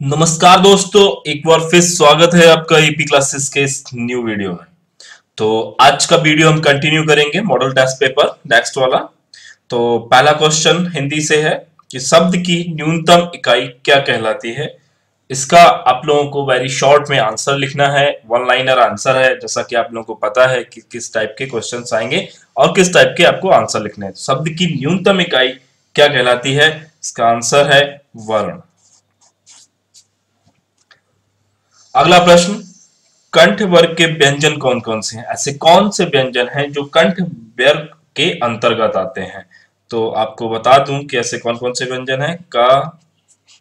नमस्कार दोस्तों, एक बार फिर स्वागत है आपका ईपी क्लासेस के इस न्यू वीडियो में। तो आज का वीडियो हम कंटिन्यू करेंगे मॉडल टेस्ट पेपर नेक्स्ट वाला। तो पहला क्वेश्चन हिंदी से है कि शब्द की न्यूनतम इकाई क्या कहलाती है? इसका आप लोगों को वेरी शॉर्ट में आंसर लिखना है वन लाइनर आंसर है, जैसा कि आप लोगों को पता है कि किस टाइप के क्वेश्चन आएँगे और किस टाइप के आपको आंसर लिखने हैं। शब्द की न्यूनतम इकाई क्या कहलाती है? इसका आंसर है वर्ण। अगला प्रश्न, कंठ वर्ग के व्यंजन कौन कौन से हैं? ऐसे कौन से व्यंजन हैं जो कंठ वर्ग के अंतर्गत आते हैं? तो आपको बता दूँ कि ऐसे कौन कौन से व्यंजन हैं? क,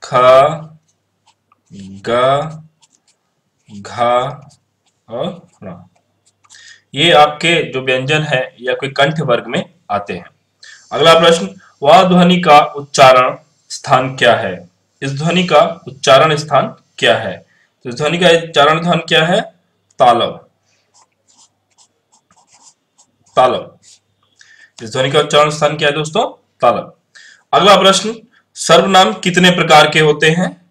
ख, ग, घ और ये आपके जो व्यंजन है या कोई कंठ वर्ग में आते हैं। अगला प्रश्न, वह ध्वनि का उच्चारण स्थान क्या है? इस ध्वनि का उच्चारण स्थान क्या है? तो ध्वनि का उच्चारण स्थान क्या है? तालव। तालव। इस ध्वनि का उच्चारण स्थान क्या है दोस्तों? तालव। अगला प्रश्न, सर्वनाम कितने प्रकार के होते हैं?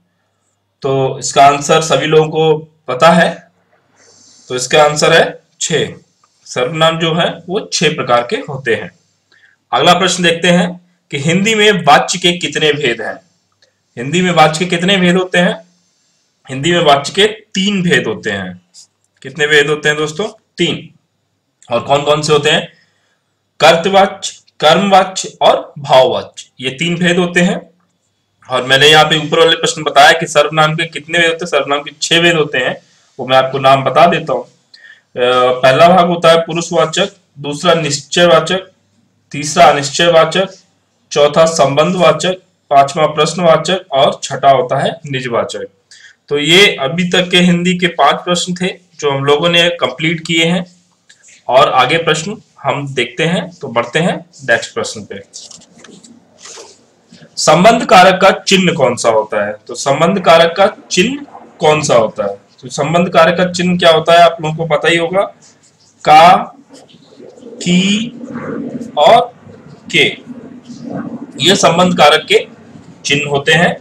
तो इसका आंसर सभी लोगों को पता है। तो इसका आंसर है छ सर्वनाम जो है, वो छह प्रकार के होते हैं। अगला प्रश्न देखते हैं कि हिंदी में वाच्य के कितने भेद हैं? हिंदी में वाच्य के कितने भेद होते हैं? हिंदी में वाच्य के तीन भेद होते हैं। कितने भेद होते हैं दोस्तों? तीन। और कौन कौन से होते हैं? कर्तवाच्य कर्मवाच्य और भाववाच्य ये तीन भेद होते हैं। और मैंने यहाँ पे ऊपर वाले प्रश्न बताया कि सर्वनाम के कितने भेद होते हैं? सर्वनाम के छह भेद होते हैं। वो मैं आपको नाम बता देता हूँ। पहला भाग होता है पुरुषवाचक, दूसरा निश्चयवाचक, तीसरा अनिश्चयवाचक, चौथा संबंधवाचक, पांचवा प्रश्नवाचक और छठा होता है निजवाचक। तो ये अभी तक के हिंदी के पाँच प्रश्न थे, जो हम लोगों ने कंप्लीट किए हैं। और आगे प्रश्न हम देखते हैं तो बढ़ते हैं नेक्स्ट प्रश्न पे। संबंध कारक का चिन्ह कौन सा होता है? तो संबंध कारक का चिन्ह कौन सा होता है? तो संबंध कारक का चिन्ह क्या होता है, आप लोगों को पता ही होगा। का, की, और के। ये संबंध कारक के चिन्ह होते हैं।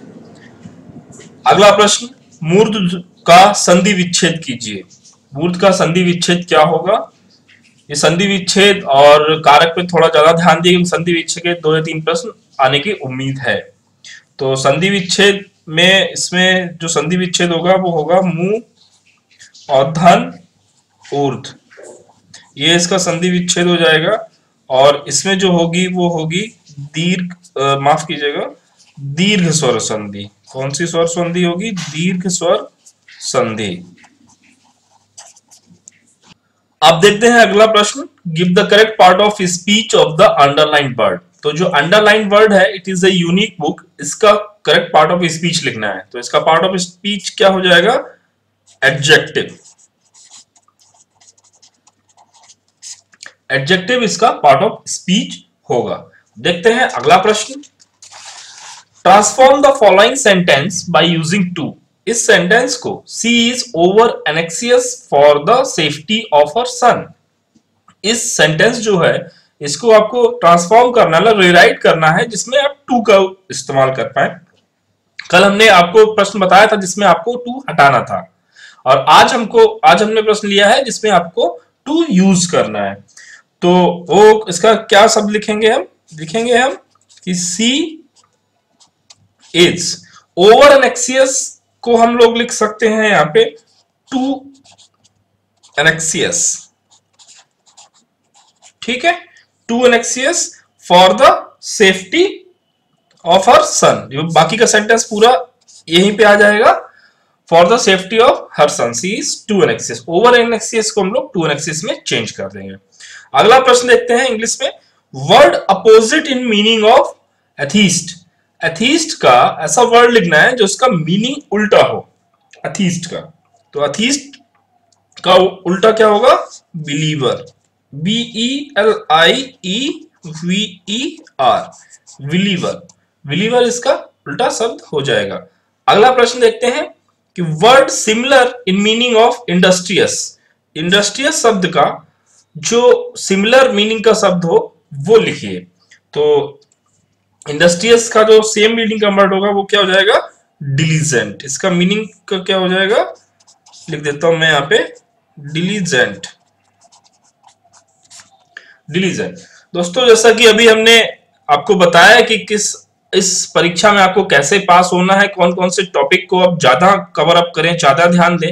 अगला प्रश्न मूर्ध का संधि विच्छेद कीजिए। मूर्ध का संधि विच्छेद क्या होगा? ये संधि विच्छेद और कारक पे थोड़ा ज़्यादा ध्यान दिए संधि विच्छेद के दो या तीन प्रश्न आने की उम्मीद है। तो संधि विच्छेद में इसमें जो संधि विच्छेद होगा, वो होगा मुँह और धन ऊर्ध। ये इसका संधि विच्छेद हो जाएगा और इसमें जो होगी, वो होगी दीर्घ माफ़ कीजिएगा, दीर्घ स्वर संधि। कौन सी स्वर संधि होगी? दीर्घ स्वर संधि। अब देखते हैं अगला प्रश्न। Give the correct part of speech of the underline word तो जो अंडरलाइन वर्ड है it is a unique book इसका करेक्ट पार्ट ऑफ़ स्पीच लिखना है। तो इसका पार्ट ऑफ़ स्पीच क्या हो जाएगा? एडजेक्टिव एडजेक्टिव इसका पार्ट ऑफ़ स्पीच होगा। देखते हैं अगला प्रश्न। Transform the following sentence by using too इस सेंटेंस को she is over anxious for the safety of her son इस सेंटेंस जो है, इसको आपको ट्रांसफॉर्म करना है रिराइट करना है, जिसमें आप टू का इस्तेमाल कर पाए। कल हमने आपको प्रश्न बताया था जिसमें आपको टू हटाना था। और आज हमको, आज हमने प्रश्न लिया है जिसमें आपको टू यूज़ करना है। तो वो, इसका क्या शब्द लिखेंगे हम? लिखेंगे हम कि सी इज़ ओवर एनेक्सियस को हम लोग लिख सकते हैं यहाँ पे टू एनेक्सियस ठीक है? Too anxious for the safety of her son बाकी का सेंटेंस पूरा यहीं पे आ जाएगा. For the safety of her son she is too anxious over anxious को हम लोग टू एनेक्सियस में चेंज कर देंगे. अगला प्रश्न देखते हैं इंग्लिश में. Word opposite in meaning of atheist atheist का ऐसा वर्ड लिखना है जो उसका मीनिंग उल्टा हो अथीस्ट का। तो अथीस्ट का उल्टा क्या होगा? Believer B E L I E V E R believer believer इसका उल्टा शब्द हो जाएगा। अगला प्रश्न देखते हैं कि word similar in meaning of industrious industrious शब्द का जो सिमिलर मीनिंग का शब्द हो, वो लिखिए। तो इंडस्ट्रियस का जो सेम रीडिंग का वर्ड होगा, वो क्या हो जाएगा? डिलीजेंट इसका मीनिंग क्या हो जाएगा? लिख देता हूँ मैं यहाँ पे। डिलीजेंट डिलीजेंट दोस्तों, जैसा कि अभी हमने आपको बताया कि किस, इस परीक्षा में आपको कैसे पास होना है कौन कौन से टॉपिक को आप ज़्यादा कवर अप करें, ज़्यादा ध्यान दें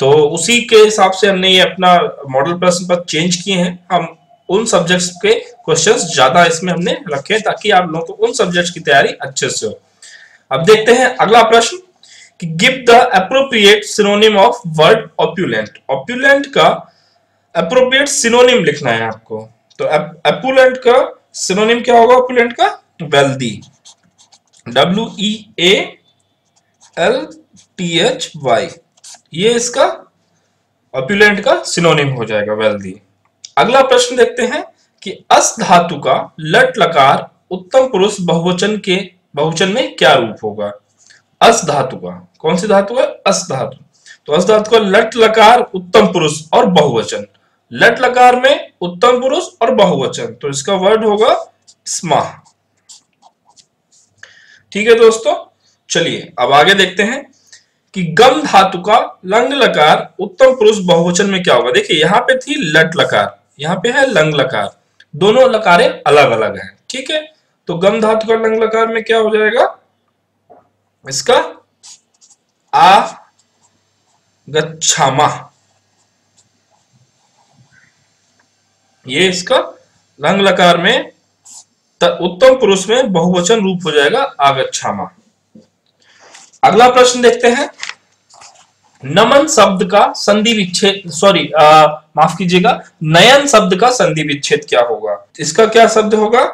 तो उसी के हिसाब से हमने ये अपना मॉडल प्रश्न पत्र चेंज किए हैं। हम उन सब्जेक्ट्स के क्वेश्चंस ज़्यादा इसमें हमने रखे ताकि आप लोगों को उन सब्जेक्ट्स की तैयारी अच्छे से हो। अब देखते हैं अगला प्रश्न कि give the appropriate synonym of word opulent opulent का अप्रोप्रिएट सिनोनिम लिखना है आपको। तो अपुलेंट का सिनोनिम क्या होगा? ऑप्यूलेंट का wealthy W E A L T H Y ये इसका ऑप्यूलेंट का सिनोनिम हो जाएगा वेल्दी अगला प्रश्न देखते हैं कि अस धातु का लट लकार उत्तम पुरुष बहुवचन के, बहुवचन में क्या रूप होगा? अस धातु का। कौन सी धातु है? अस धातु। तो अस धातु का लट लकार उत्तम पुरुष और बहुवचन। लट लकार में उत्तम पुरुष और बहुवचन। तो इसका वर्ड होगा स्मा। ठीक है दोस्तों? चलिए, अब आगे देखते हैं कि गम धातु का लंग लकार उत्तम पुरुष बहुवचन में क्या होगा? देखिए, यहाँ पे थी लट लकार, यहाँ पे है लंग लकार। दोनों लकारे अलग अलग हैं, ठीक है? तो गम धातु का लंग लकार में क्या हो जाएगा? इसका आ गच्छामा। ये इसका लंग लकार में उत्तम पुरुष में बहुवचन रूप हो जाएगा आगच्छामा अगला प्रश्न देखते हैं। नमन शब्द का संधि विच्छेद सॉरी माफ़ कीजिएगा, नयन शब्द का संधि विच्छेद क्या होगा? इसका क्या शब्द होगा?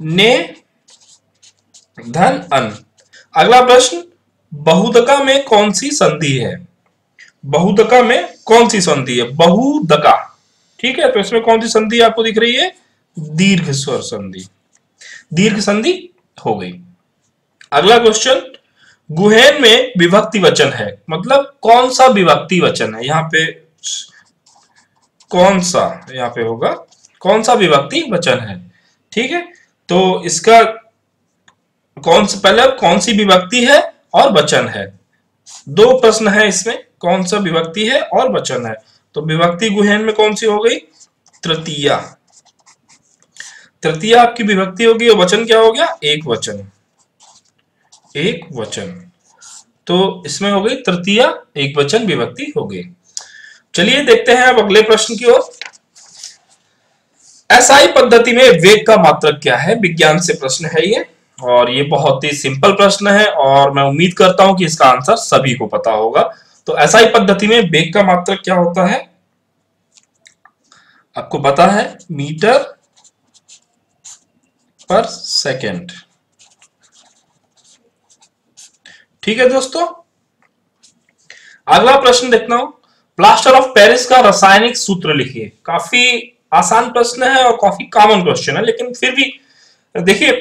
ने, धन, अन। अगला प्रश्न, बहुदका में कौन सी संधि है? बहुदका में कौन सी संधि है? बहुदका। ठीक है तो इसमें कौन सी संधि आपको दिख रही है? दीर्घ स्वर संधि। दीर्घ संधि हो गई। अगला क्वेश्चन गुहेन में विभक्ति वचन है। मतलब कौन सा विभक्ति वचन है? यहाँ पे कौन सा? यहाँ पे होगा। कौन सा विभक्ति वचन है? ठीक है? तो इसका कौन सा, पहले कौन सी विभक्ति है और वचन है? दो प्रश्न है इसमें। कौन सा विभक्ति है और वचन है? तो विभक्ति गुहेन में कौन सी हो गई? तृतीया। तृतीया आपकी विभक्ति होगी और वचन क्या हो गया? एक वचन। एक वचन। तो इसमें हो गई तृतीय, एक वचन विभक्ति हो गई। चलिए देखते हैं अब अगले प्रश्न की ओर। एसआई पद्धति में वेग का मात्रक क्या है? विज्ञान से प्रश्न है ये, और ये बहुत ही सिंपल प्रश्न है, और मैं उम्मीद करता हूँ कि इसका आंसर सभी को पता होगा। तो एसआई पद्धति में वेग का मात्रक क्या होता है? आपको पता है, मीटर पर सेकेंड। ठीक है दोस्तों? अगला प्रश्न देखना हूँ। प्लास्टर ऑफ़ पेरिस का रासायनिक सूत्र लिखिए। काफ़ी आसान प्रश्न है और काफ़ी कॉमन क्वेश्चन है, लेकिन फिर भी देखिए,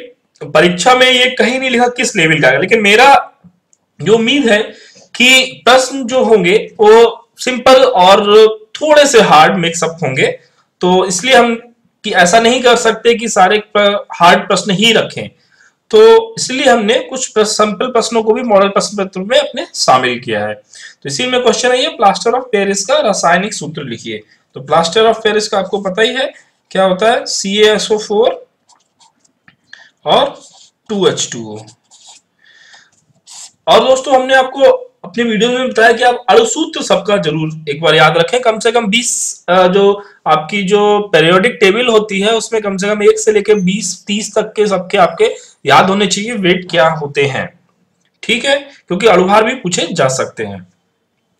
परीक्षा में ये कहीं नहीं लिखा किस लेवल का है, लेकिन मेरा जो उम्मीद है कि प्रश्न जो होंगे, वो सिंपल और थोड़े से हार्ड मिक्सअप होंगे। तो इसलिए हम कि ऐसा नहीं कर सकते कि सारे हार्ड प्रश्न ही रखें। तो इसलिए हमने कुछ सिंपल प्रश्नों को भी मॉडल प्रश्न पत्र में अपने शामिल किया है। तो इसी में क्वेश्चन है ये प्लास्टर ऑफ़ पेरिस का रासायनिक सूत्र लिखिए। तो प्लास्टर ऑफ़ पेरिस का आपको पता ही है, क्या होता है? सी एसओ फोर और टू एच टू ओ और दोस्तों, हमने आपको अपने वीडियो में बताया कि आप अणुसूत्र सबका ज़रूर एक बार याद रखें। कम से कम 20 जो आपकी जो पेरियोडिक टेबल होती है, उसमें कम से कम एक से लेकर 20 30 तक के सबके आपके याद होने चाहिए वेट क्या होते हैं। ठीक है? क्योंकि अणुभार भी पूछे जा सकते हैं।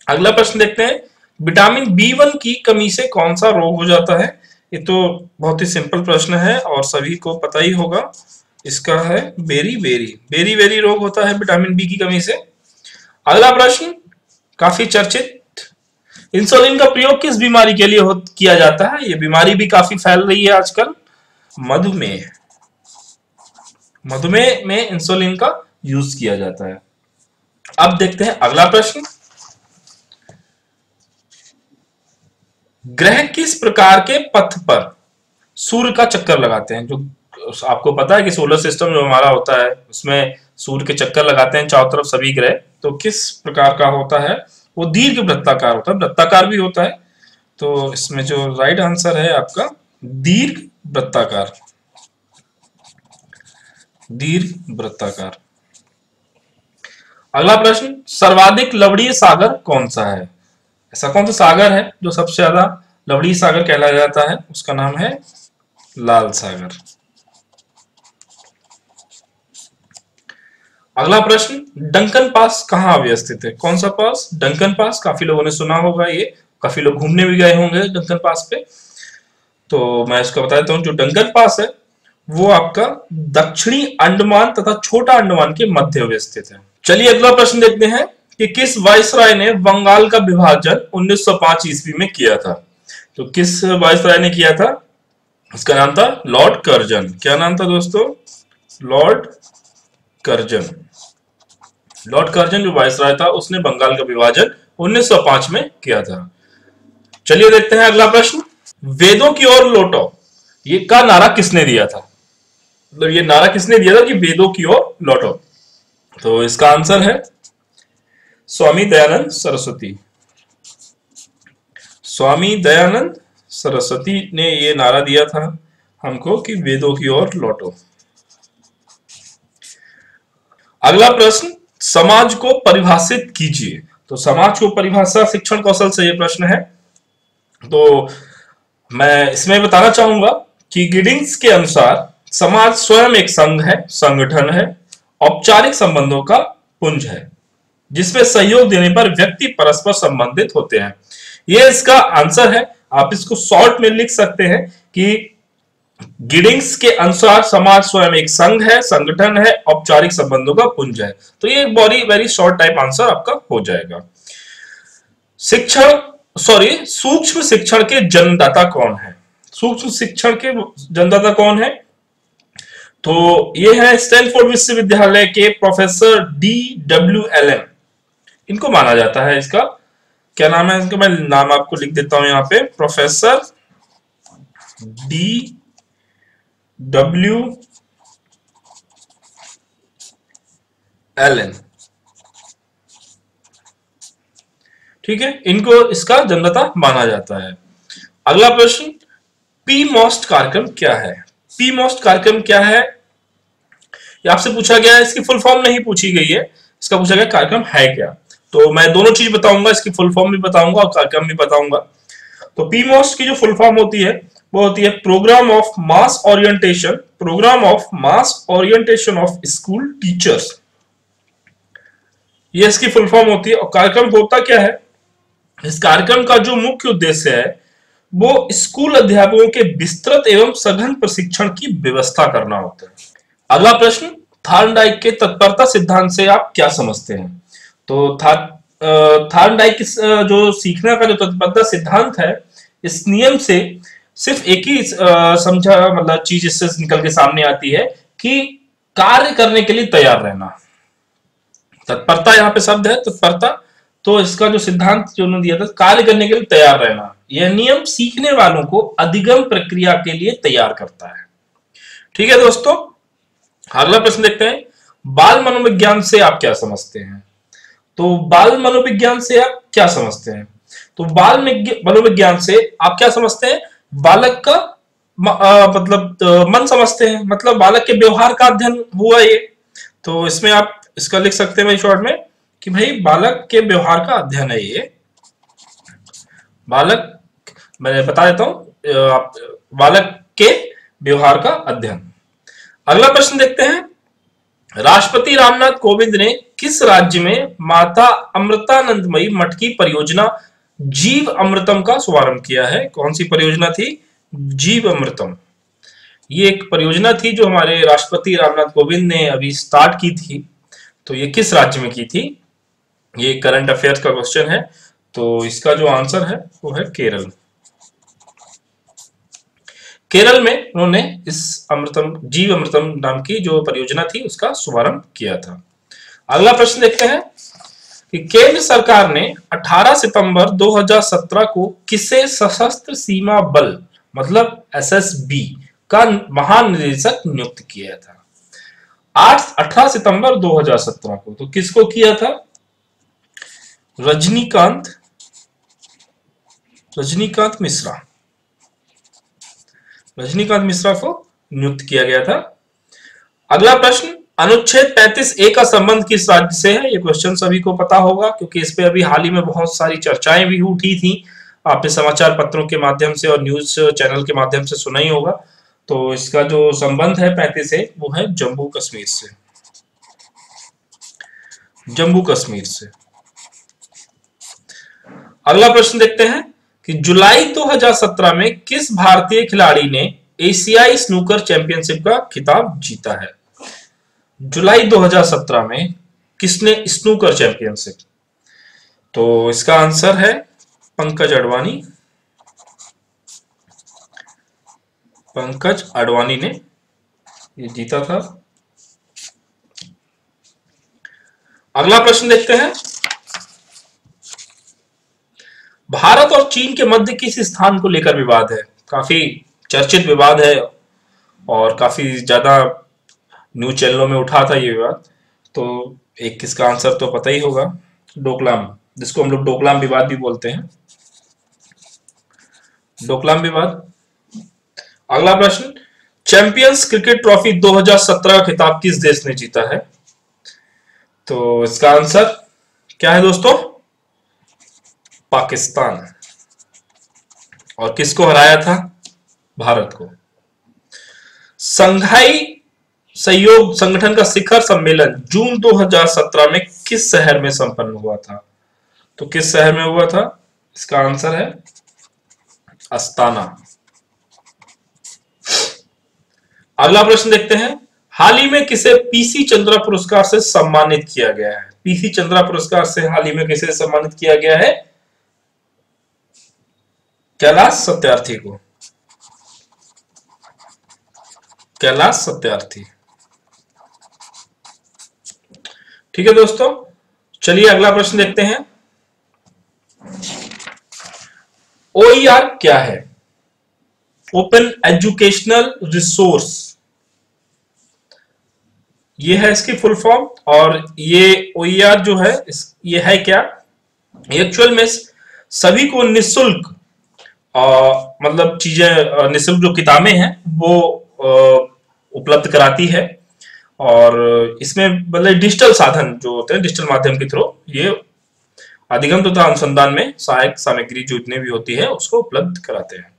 अगला प्रश्न देखते हैं। विटामिन बी वन की कमी से कौन सा रोग हो जाता है? ये तो बहुत ही सिंपल प्रश्न है और सभी को पता ही होगा। इसका है बेरी बेरी बेरी बेरी रोग होता है विटामिन बी की कमी से। अगला प्रश्न, काफ़ी चर्चित। इंसुलिन का प्रयोग किस बीमारी के लिए किया जाता है? ये बीमारी भी काफ़ी फैल रही है आजकल। मधुमेह। मधुमेह में इंसुलिन का यूज़ किया जाता है। अब देखते हैं अगला प्रश्न। ग्रह किस प्रकार के पथ पर सूर्य का चक्कर लगाते हैं? जो आपको पता है कि सोलर सिस्टम जो हमारा होता है, उसमें सूर्य के चक्कर लगाते हैं चारों तरफ़ सभी ग्रह। तो किस प्रकार का होता है? वो दीर्घ वृत्ताकार होता है। वृत्ताकार भी होता है। तो इसमें जो राइट आंसर है आपका, दीर्घ वृत्ताकार। दीर्घ वृत्ताकार अगला प्रश्न, सर्वाधिक लवड़ीय सागर कौन सा है? ऐसा कौन सा सागर है जो सबसे ज़्यादा लवड़ीय सागर कहलाया जाता है? उसका नाम है लाल सागर। अगला प्रश्न, डंकन पास कहाँ अवस्थित है? कौन सा पास? डंकन पास, काफ़ी लोगों ने सुना होगा ये। काफ़ी लोग घूमने भी गए होंगे डंकन पास पे। तो मैं इसको बता देता हूँ, जो डंकन पास है वो आपका दक्षिणी अंडमान तथा छोटा अंडमान के मध्य अवस्थित है। चलिए अगला प्रश्न देखते हैं कि किस वायसराय ने बंगाल का विभाजन 1905 ईस्वी में किया था? तो किस वायसराय ने किया था? उसका नाम था लॉर्ड कर्जन। क्या नाम था दोस्तों? Lord Curzon. लॉर्ड कर्जन जो वायसराय था, उसने बंगाल का विभाजन 1905 में किया था। चलिए देखते हैं अगला प्रश्न। वेदों की ओर लौटो। ये का नारा किसने दिया था? मतलब ये नारा किसने दिया था कि वेदों की ओर लौटो? तो इसका आंसर है स्वामी दयानंद सरस्वती। स्वामी दयानंद सरस्वती ने ये नारा दिया था हमको कि वेदों की ओर लौटो। अगला प्रश्न, समाज को परिभाषित कीजिए। तो समाज को परिभाषा शिक्षण कौशल से यह प्रश्न है। तो मैं इसमें बताना चाहूँगा कि गिडिंग्स के अनुसार समाज स्वयं एक संघ है, संगठन है, औपचारिक संबंधों का पुंज है, जिसमें सहयोग देने पर व्यक्ति परस्पर संबंधित होते हैं। यह इसका आंसर है। आप इसको शॉर्ट में लिख सकते हैं कि गिडिंग्स के अनुसार समाज स्वयं एक संघ है, संगठन है, औपचारिक संबंधों का पुंज है। तो ये एक वेरी शॉर्ट टाइप आंसर आपका हो जाएगा। शिक्षण सॉरी सूक्ष्म शिक्षण के जन्मदाता कौन है? सूक्ष्म शिक्षण के जन्मदाता कौन है? तो ये है स्टैनफोर्ड विश्वविद्यालय के professor D W L M. इनको माना जाता है इसका। क्या नाम है इसका? मैं नाम आपको लिख देता हूँ यहाँ पे। Professor D W L N ठीक है? इनको इसका जन्मता माना जाता है। अगला प्रश्न, पी मोस्ट कार्यक्रम क्या है? पी मोस्ट कार्यक्रम क्या है? ये आपसे पूछा गया है, इसकी फुल फॉर्म नहीं पूछी गई है। इसका पूछा गया कार्यक्रम है क्या? तो मैं दोनों चीज़ बताऊँगा, इसकी फुल फॉर्म भी बताऊँगा और कार्यक्रम भी बताऊँगा। तो पी मोस्ट की जो फुल फॉर्म होती है, वो होती है programme of mass orientation programme of mass orientation of school teachers ये इसकी फुल फॉर्म होती है और कार्यक्रम होता क्या है? इस कार्यक्रम का जो मुख्य उद्देश्य है, वो स्कूल अध्यापकों के विस्तृत एवं सघन प्रशिक्षण की व्यवस्था करना होता है। अगला प्रश्न थार्नडाइक के तत्परता सिद्धांत से आप क्या समझते हैं? तो था थार्नडाइक जो सीखने का जो तत्परता सिद्धांत है, इस नियम से सिर्फ़ एक ही समझा मतलब चीज़ इससे निकल के सामने आती है कि कार्य करने के लिए तैयार रहना। तत्परता यहाँ पे शब्द है, तत्परता। तो इसका जो सिद्धांत जो उन्होंने दिया था, कार्य करने के लिए तैयार रहना, यह नियम सीखने वालों को अधिगम प्रक्रिया के लिए तैयार करता है। ठीक है दोस्तों? अगला प्रश्न देखते हैं, बाल मनोविज्ञान से आप क्या समझते हैं? तो बाल मनोविज्ञान से आप क्या समझते हैं? तो बाल मनोविज्ञान से आप क्या समझते हैं? बालक का मतलब मन समझते हैं। मतलब बालक के व्यवहार का अध्ययन हुआ ये। तो इसमें आप इसका लिख सकते हैं भाई शॉर्ट में कि भाई बालक के व्यवहार का अध्ययन है ये। बालक, मैं बता देता हूँ आप, बालक के व्यवहार का अध्ययन। अगला प्रश्न देखते हैं। राष्ट्रपति रामनाथ कोविंद ने किस राज्य में माता अमृतानंदमयी मठ की परियोजना जीव अमृतम का शुभारंभ किया है? कौन सी परियोजना थी? जीव अमृतम। ये एक परियोजना थी जो हमारे राष्ट्रपति रामनाथ कोविंद ने अभी स्टार्ट की थी। तो ये किस राज्य में की थी? ये करंट अफेयर्स का क्वेश्चन है। तो इसका जो आंसर है, वो है केरल। केरल में उन्होंने इस अमृतम, जीव अमृतम नाम की जो परियोजना थी, उसका शुभारंभ किया था। अगला प्रश्न देखते हैं कि केंद्र सरकार ने 18 सितंबर 2017 को किसे सशस्त्र सीमा बल मतलब एसएसबी का महानिदेशक नियुक्त किया था? आठ अठारह सितंबर 2017 को तो किसको किया था? रजनीकांत रजनीकांत मिश्रा। रजनीकांत मिश्रा को नियुक्त किया गया था। अगला प्रश्न, अनुच्छेद 35 ए का संबंध किस राज्य से है? ये क्वेश्चन सभी को पता होगा, क्योंकि इस पे अभी हाल ही में बहुत सारी चर्चाएँ भी उठी थी। आपने समाचार पत्रों के माध्यम से और न्यूज़ चैनल के माध्यम से सुना ही होगा। तो इसका जो संबंध है पैंतीस ए, वो है जम्मू कश्मीर से। जम्मू कश्मीर से। अगला प्रश्न देखते हैं। कि जुलाई 2017 में किस भारतीय खिलाड़ी ने एशियाई स्नूकर चैंपियनशिप का खिताब जीता है? जुलाई 2017 में किसने स्नूकर चैंपियनशिप? तो इसका आंसर है पंकज अडवाणी पंकज अडवाणी ने ये जीता था। अगला प्रश्न देखते हैं। भारत और चीन के मध्य किस स्थान को लेकर विवाद है। काफ़ी चर्चित विवाद है और काफ़ी ज़्यादा न्यूज़ चैनलों में उठा था ये विवाद। तो एक किसका आंसर तो पता ही होगा, डोकलाम, जिसको हम लोग डोकलाम विवाद भी बोलते हैं। डोकलाम विवाद। अगला प्रश्न, चैंपियंस क्रिकेट ट्रॉफी 2017 का खिताब किस देश ने जीता है? तो इसका आंसर क्या है दोस्तों? पाकिस्तान। और किसको हराया था? भारत को। संघाई सहयोग संगठन का शिखर सम्मेलन जून 2017 में किस शहर में संपन्न हुआ था? तो किस शहर में हुआ था? इसका आंसर है अस्ताना। अगला प्रश्न देखते हैं। हाल ही में किसे पीसी चंद्रा पुरस्कार से सम्मानित किया गया है? पीसी चंद्रा पुरस्कार से हाल ही में किसे सम्मानित किया गया है? कैलाश सत्यार्थी को। कैलाश सत्यार्थी। ठीक है दोस्तों, चलिए अगला प्रश्न देखते हैं। ओईआर क्या है? Open educational resource. ये है इसकी फुल फॉर्म और ये ओ e जो है ये है क्या? एक्चुअल में सभी को निशुल्क मतलब चीज़ें निशुल्क जो किताबें हैं, वो उपलब्ध कराती है। और इसमें मतलब डिजिटल साधन जो होते हैं डिजिटल माध्यम के थ्रू ये अधिगम तथा अनुसंधान में सहायक सामग्री जो इतने भी होती है, उसको उपलब्ध कराते हैं।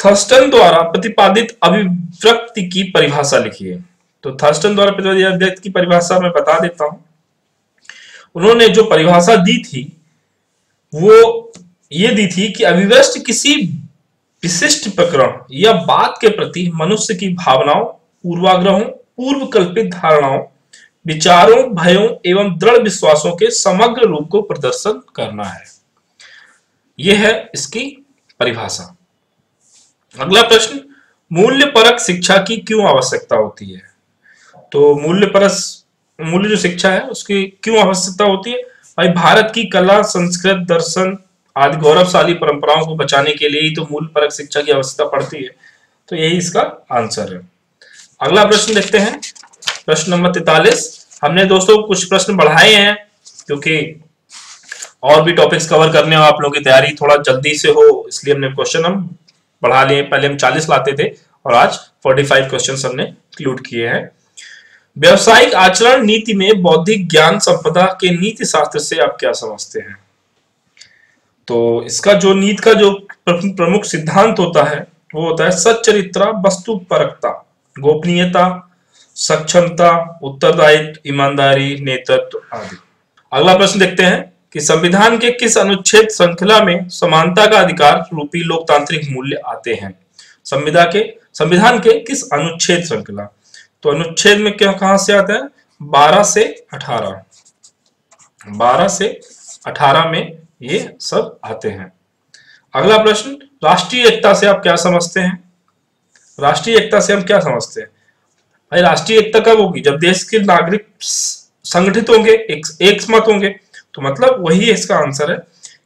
थर्स्टन द्वारा प्रतिपादित अभिव्यक्ति की परिभाषा लिखिए तो थर्स्टन द्वारा प्रतिपादित अभिव्यक्ति की परिभाषा मैं बता देता हूँ। उन्होंने जो परिभाषा दी थी, वो ये दी थी कि अभिव्यस्त किसी विशिष्ट प्रकरण या बात के प्रति मनुष्य की भावनाओं, पूर्वाग्रहों पूर्व कल्पित धारणाओं, विचारों, भयों एवं दृढ़ विश्वासों के समग्र रूप को प्रदर्शन करना है। यह है इसकी परिभाषा। अगला प्रश्न मूल्य परक शिक्षा की क्यों आवश्यकता होती है? तो मूल्य परस मूल्य जो शिक्षा है, उसकी क्यों आवश्यकता होती है? भाई, भारत की कला, संस्कृत, दर्शन आदि गौरवशाली परंपराओं को बचाने के लिए ही तो मूल परक शिक्षा की आवश्यकता पड़ती है। तो यही इसका आंसर है। अगला प्रश्न देखते हैं। प्रश्न नंबर तैतालीस। हमने दोस्तों कुछ प्रश्न बढ़ाए हैं क्योंकि और भी टॉपिक्स कवर करने हो आप लोगों की तैयारी थोड़ा जल्दी से हो, इसलिए हमने क्वेश्चन हम बढ़ा लिए पहले हम 40 लाते थे और आज 45 क्वेश्चन हमने इंक्लूड किए हैं। व्यवसायिक आचरण नीति में बौद्धिक ज्ञान संपदा के नीति शास्त्र से आप क्या समझते हैं? तो इसका जो नीति का जो प्रमुख सिद्धांत होता है, वो होता है सच्चरित्रा वस्तु परकता गोपनीयता, सक्षमता, उत्तरदायित्व, ईमानदारी, नेतृत्व आदि। अगला प्रश्न देखते हैं कि संविधान के किस अनुच्छेद श्रृंखला में समानता का अधिकार रूपी लोकतांत्रिक मूल्य आते हैं? संविधान के संविधान के किस अनुच्छेद श्रृंखला? तो अनुच्छेद में क्या, कहाँ से आता है? बारह से अठारह। बारह से अठारह में ये सब आते हैं। अगला प्रश्न राष्ट्रीय एकता से आप क्या समझते हैं? राष्ट्रीय एकता से हम क्या समझते हैं? भाई राष्ट्रीय एकता कब होगी? जब देश के नागरिक संगठित होंगे एक, एक मत होंगे तो मतलब वही इसका आंसर है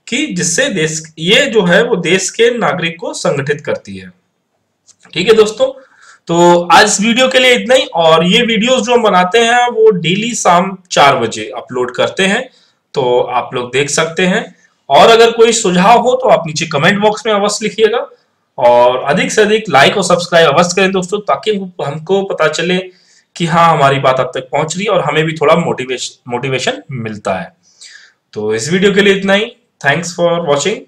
कि जिससे देश ये जो है वो देश के नागरिक को संगठित करती है। ठीक है दोस्तों तो आज इस वीडियो के लिए इतना ही और ये वीडियोस जो हम बनाते हैं वो डेली शाम चार बजे अपलोड करते हैं तो आप लोग देख सकते हैं। और अगर कोई सुझाव हो तो आप नीचे कमेंट बॉक्स में अवश्य लिखिएगा। और अधिक से अधिक लाइक और सब्सक्राइब अवश्य करें दोस्तों, ताकि हमको पता चले कि हाँ हमारी बात अब तक पहुँच रही है और हमें भी थोड़ा मोटिवेशन मोटिवेशन मिलता है। तो इस वीडियो के लिए इतना ही। Thanks for watching